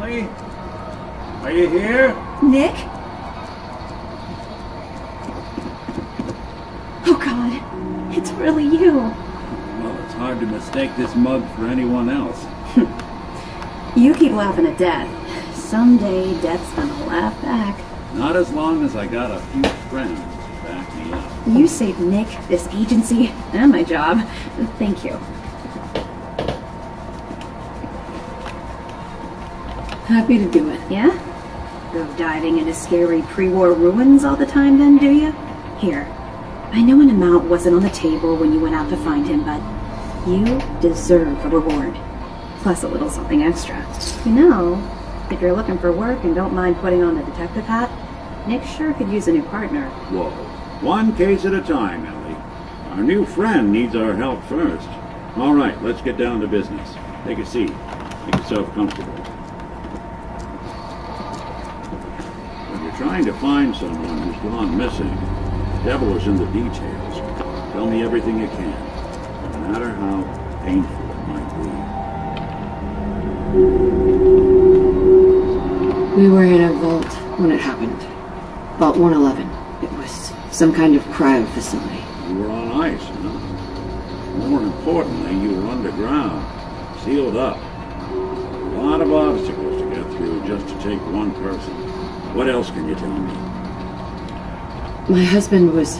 Ellie? Are you here? Nick? Oh god, it's really you. Well, it's hard to mistake this mug for anyone else. You keep laughing at Death. Someday, Death's gonna laugh back. Not as long as I got a few friends to back me up. You saved Nick, this agency, and my job. Thank you. Happy to do it. Yeah? Go diving into scary pre-war ruins all the time then, do you? Here. I know an amount wasn't on the table when you went out to find him, but you deserve a reward. Plus a little something extra. You know, if you're looking for work and don't mind putting on the detective hat, Nick sure could use a new partner. Whoa. One case at a time, Ellie. Our new friend needs our help first. All right, let's get down to business. Take a seat. Make yourself comfortable. If you're trying to find someone who's gone missing, the devil is in the details. Tell me everything you can, no matter how painful it might be. We were in a vault when it happened. Vault 111. It was some kind of cryo facility. You were on ice, huh? More importantly, you were underground, sealed up. A lot of obstacles to get through just to take one person. What else can you tell me? My husband was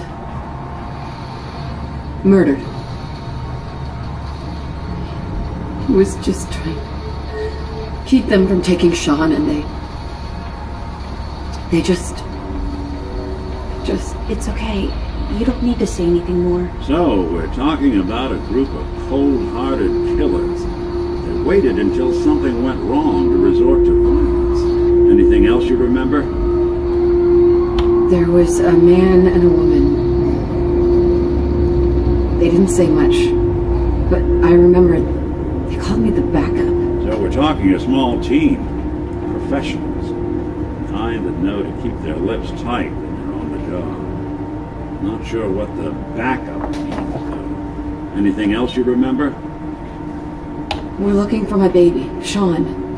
murdered. He was just trying to keep them from taking Sean, and they. They just. Just. It's okay. You don't need to say anything more. So, we're talking about a group of cold-hearted killers. that waited until something went wrong to resort to violence. Anything else you remember? There was a man and a woman. They didn't say much, but I remember they called me the backup. So we're talking a small team. Professionals. The kind that know to keep their lips tight when they're on the job. Not sure what the backup means, though. Anything else you remember? We're looking for my baby, Sean.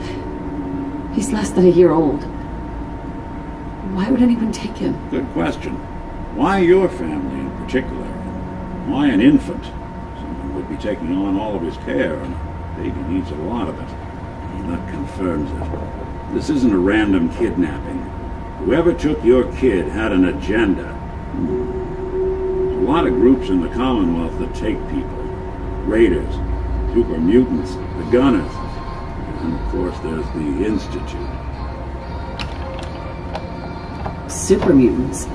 He's less than a year old. Why would anyone take him? Good question. Why your family in particular? Why an infant? Someone would be taking on all of his care, and a baby needs a lot of it. That confirms it. This isn't a random kidnapping. Whoever took your kid had an agenda. There's a lot of groups in the Commonwealth that take people. Raiders, super mutants, the gunners, and of course there's the Institute. Super mutants.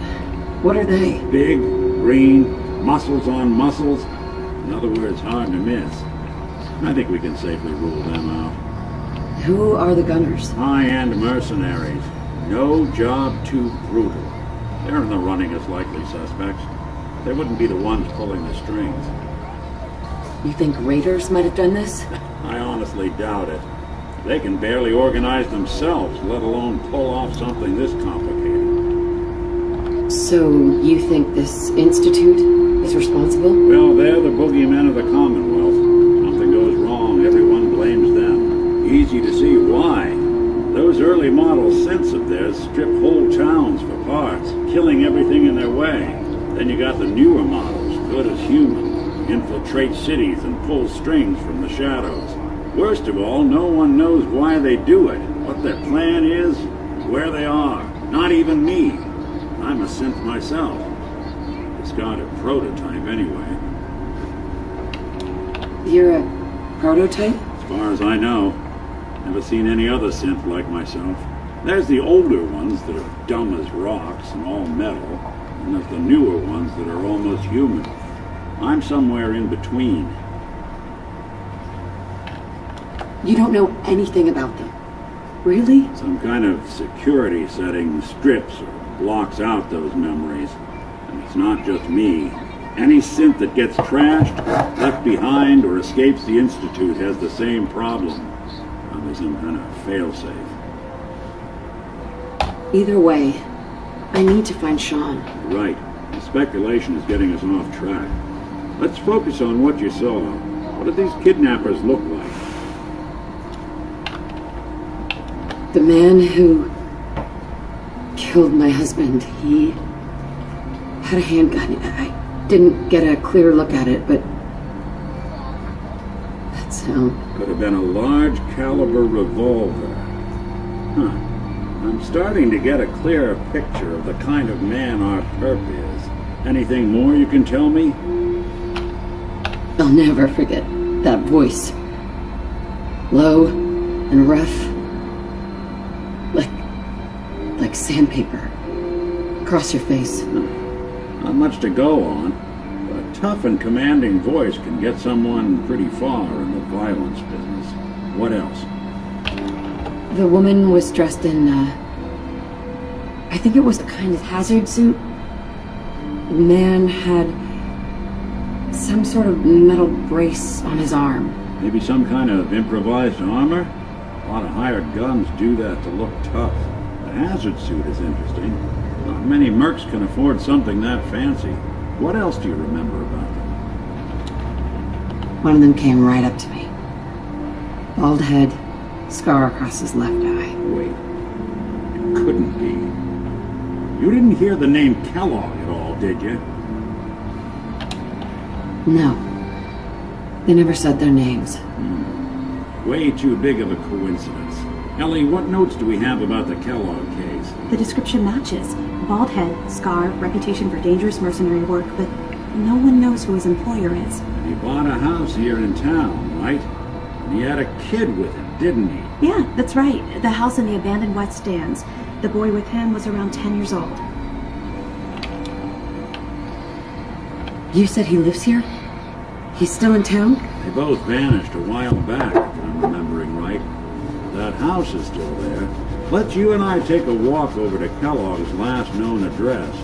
What are they? Big, green, muscles on muscles. In other words, hard to miss. I think we can safely rule them out. Who are the gunners? High-end mercenaries. No job too brutal. They're in the running as likely suspects. They wouldn't be the ones pulling the strings. You think raiders might have done this? I honestly doubt it. They can barely organize themselves, let alone pull off something this complicated. So you think this institute is responsible? Well, they're the boogeymen of the Commonwealth. Something goes wrong, everyone blames them. Easy to see why. Those early model synths of theirs strip whole towns for parts, killing everything in their way. Then you got the newer models, good as human, infiltrate cities and pull strings from the shadows. Worst of all, no one knows why they do it, what their plan is, where they are. Not even me. I'm a synth myself. It's got a prototype anyway. You're a prototype? As far as I know, never seen any other synth like myself. There's the older ones that are dumb as rocks and all metal, and there's the newer ones that are almost human. I'm somewhere in between. You don't know anything about them. Really? Some kind of security setting strips or blocks out those memories. And it's not just me. Any synth that gets trashed, left behind, or escapes the Institute has the same problem. Probably some kind of failsafe. Either way, I need to find Sean. Right. The speculation is getting us off track. Let's focus on what you saw. What did these kidnappers look like? The man who killed my husband, he had a handgun. I didn't get a clear look at it, but that sound. Could have been a large caliber revolver. Huh. I'm starting to get a clearer picture of the kind of man our perp is. Anything more you can tell me? I'll never forget that voice. Low and rough. Like. like sandpaper. Across your face. Not much to go on. A tough and commanding voice can get someone pretty far in the violence business. What else? The woman was dressed in, uh. I think it was the kind of hazard suit. The man had some sort of metal brace on his arm. Maybe some kind of improvised armor? A lot of hired guns do that to look tough. Hazard suit is interesting. Not many mercs can afford something that fancy. What else do you remember about them? One of them came right up to me. Bald head, scar across his left eye. Wait. It couldn't be. You didn't hear the name Kellogg at all, did you? No. They never said their names. Hmm. Way too big of a coincidence. Ellie, what notes do we have about the Kellogg case? The description matches. Bald head, scar, reputation for dangerous mercenary work, but no one knows who his employer is. He bought a house here in town, right? And he had a kid with him, didn't he? Yeah, that's right. The house in the abandoned West Stands. The boy with him was around 10 years old. You said he lives here? He's still in town? They both vanished a while back, house is still there. Let's you and I take a walk over to Kellogg's last known address.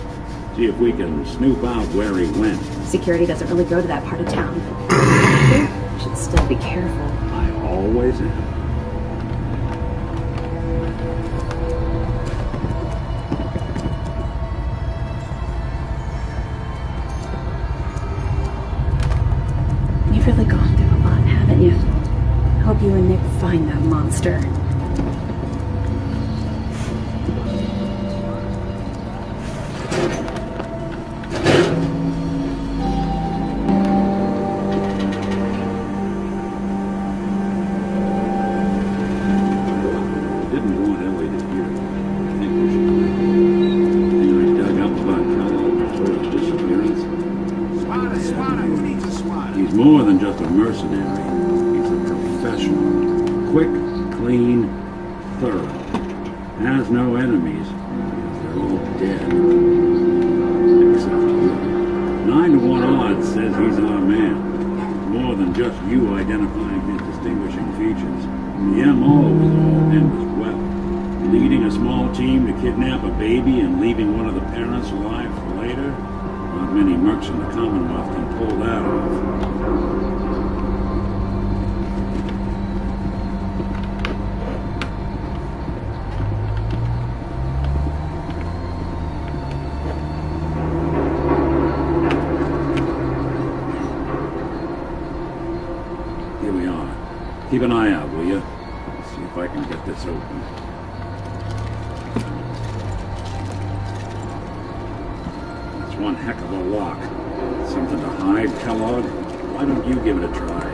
See if we can snoop out where he went. Security doesn't really go to that part of town. Should still be careful. I always am. Hope you and Nick find that monster. Didn't want Ellie to hear it. I think we should leave. Thing I dug up about Kellogg before his disappearance. Squatter, squatter, who needs a squatter? He's more than just a mercenary. Professional. Quick, clean, thorough. Has no enemies. They're all dead. Except you. Nine to one odds says he's our man. More than just you identifying his distinguishing features. The MO is all him as well. Leading a small team to kidnap a baby and leaving one of the parents alive for later? Not many mercs in the Commonwealth can pull that off. Here we are. Keep an eye out, will you? See if I can get this open. It's one heck of a lock. Something to hide, Kellogg? Why don't you give it a try?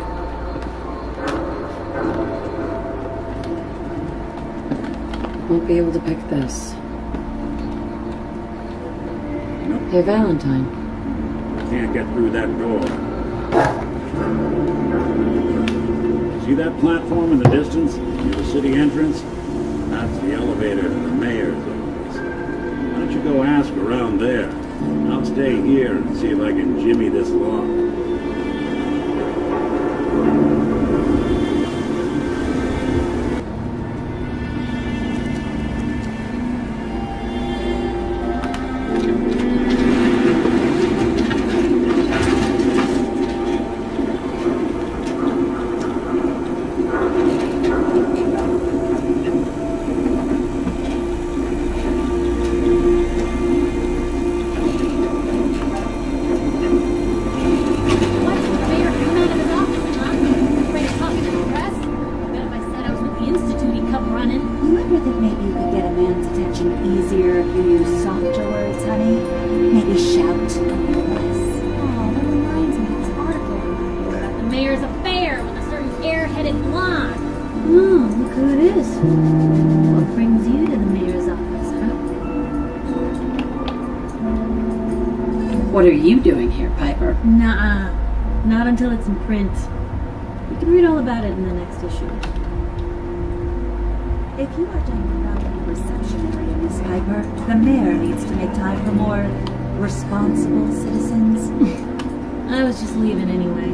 Won't be able to pick this. Nope, Hey, Valentine. can't get through that door. See that platform in the distance, near the city entrance? That's the elevator to the mayor's office. Why don't you go ask around there? I'll stay here and see if I can jimmy this lock. Are you doing here, Piper? Nah, -uh. Not until it's in print. You can read all about it in the next issue. If you are done crowding the reception area, Miss Piper, the mayor needs to make time for more responsible citizens. I was just leaving anyway.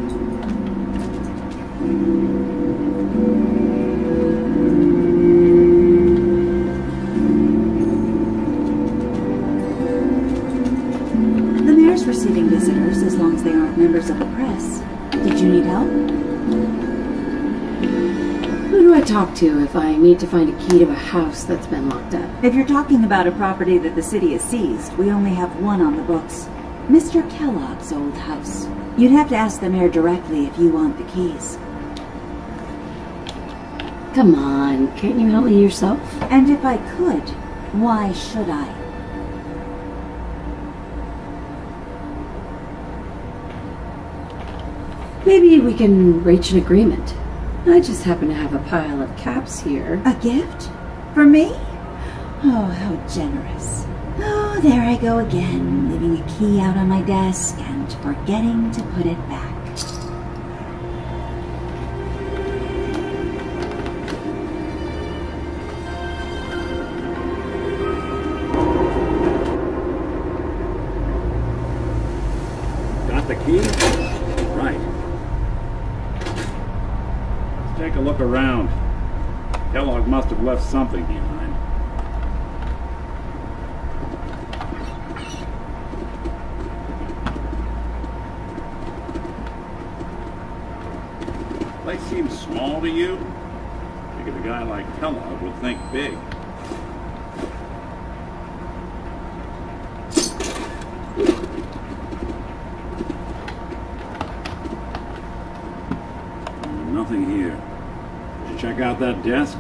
Talk to if I need to find a key to a house that's been locked up? If you're talking about a property that the city has seized, we only have one on the books. Mr. Kellogg's old house. You'd have to ask the mayor directly if you want the keys. Come on, can't you help me yourself? And if I could, why should I? Maybe we can reach an agreement. I just happen to have a pile of caps here. A gift? For me? Oh, how generous. Oh, there I go again, leaving a key out on my desk and forgetting to put it back. Look around. Kellogg must have left something behind. Place seems small to you? Figured a guy like Kellogg would think big. Nothing here. Did you check out that desk?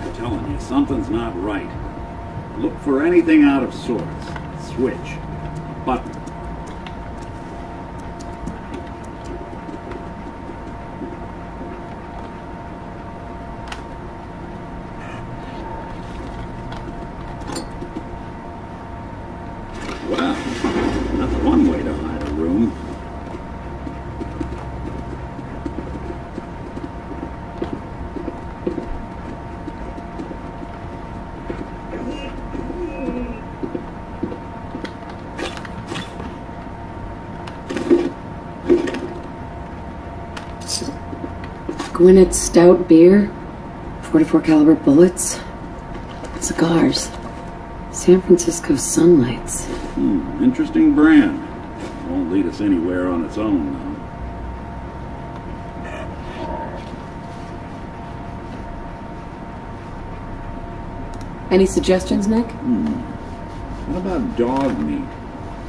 I'm telling you, something's not right. Look for anything out of sorts. Switch. Button. Well, that's one way to hide a room. Gwinnett Stout beer, 44 caliber bullets, cigars, San Francisco sunlights. Hmm, interesting brand. Won't lead us anywhere on its own, though. Any suggestions, Nick? Hmm. What about Dogmeat?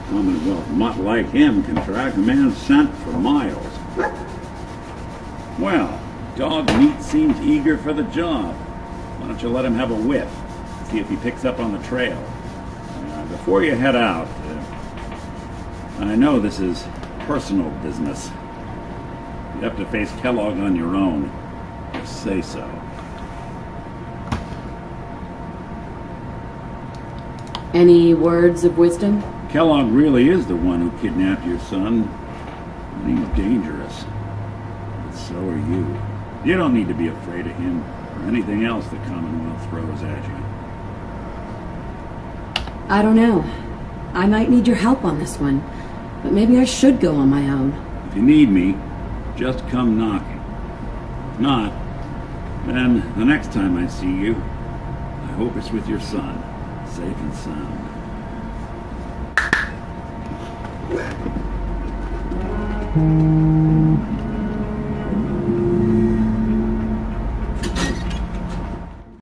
Commonwealth mutt like him can track a man's scent for miles. Well, Dogmeat seems eager for the job. Why don't you let him have a whiff? See if he picks up on the trail. Uh, before you head out, uh, I know this is personal business. You have to face Kellogg on your own. Just say so. Any words of wisdom? Kellogg really is the one who kidnapped your son. And he's dangerous. But so are you. You don't need to be afraid of him or anything else the Commonwealth throws at you. I don't know. I might need your help on this one, but maybe I should go on my own. If you need me, just come knocking. If not, then the next time I see you, I hope it's with your son, safe and sound. Thank